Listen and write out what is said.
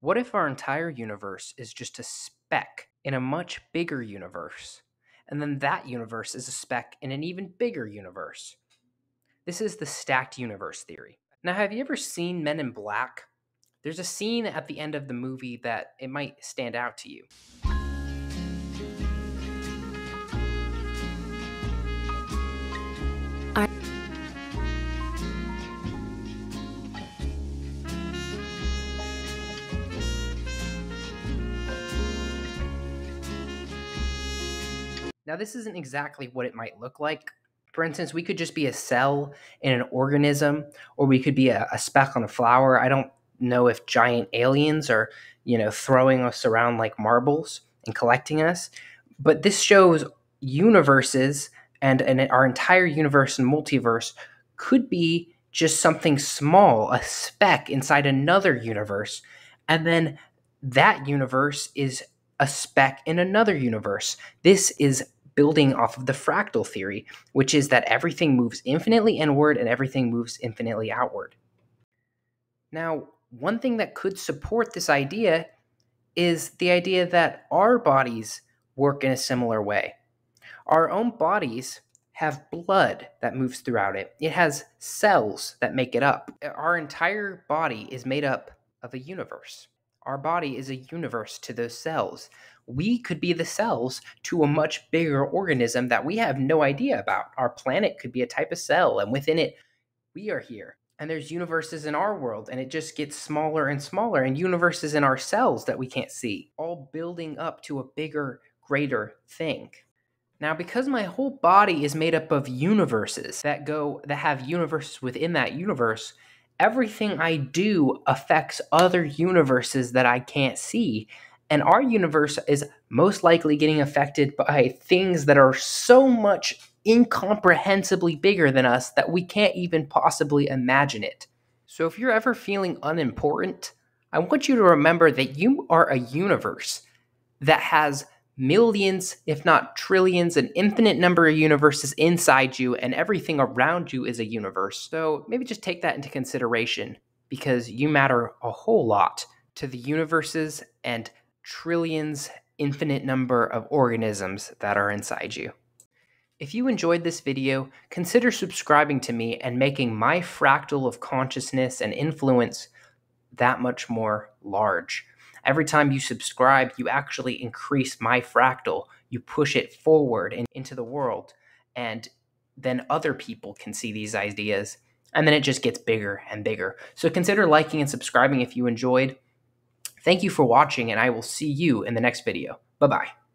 What if our entire universe is just a speck in a much bigger universe? And then that universe is a speck in an even bigger universe. This is the stacked universe theory. Now, have you ever seen Men in Black? There's a scene at the end of the movie that it might stand out to you. Now, this isn't exactly what it might look like. For instance, we could just be a cell in an organism, or we could be a, a speck on a flower. I don't know if giant aliens are, you know, throwing us around like marbles and collecting us, but this shows universes and, and our entire universe and multiverse could be just something small, a speck inside another universe. And then that universe is a speck in another universe. This is building off of the fractal theory, which is that everything moves infinitely inward and everything moves infinitely outward. Now, one thing that could support this idea is the idea that our bodies work in a similar way. Our own bodies have blood that moves throughout it. It has cells that make it up. Our entire body is made up of a universe. Our body is a universe to those cells we could be the cells to a much bigger organism that we have no idea about. Our planet could be a type of cell, and within it, we are here. And there's universes in our world, and it just gets smaller and smaller, and universes in our cells that we can't see, all building up to a bigger, greater thing. Now, because my whole body is made up of universes that go that have universes within that universe, everything I do affects other universes that I can't see. And our universe is most likely getting affected by things that are so much incomprehensibly bigger than us that we can't even possibly imagine it. So if you're ever feeling unimportant, I want you to remember that you are a universe that has millions, if not trillions, an infinite number of universes inside you, and everything around you is a universe. So maybe just take that into consideration because you matter a whole lot to the universes and trillions, infinite number of organisms that are inside you. If you enjoyed this video, consider subscribing to me and making my fractal of consciousness and influence that much more large. Every time you subscribe, you actually increase my fractal. You push it forward in, into the world, and then other people can see these ideas, and then it just gets bigger and bigger. So consider liking and subscribing if you enjoyed. Thank you for watching, and I will see you in the next video. Bye bye.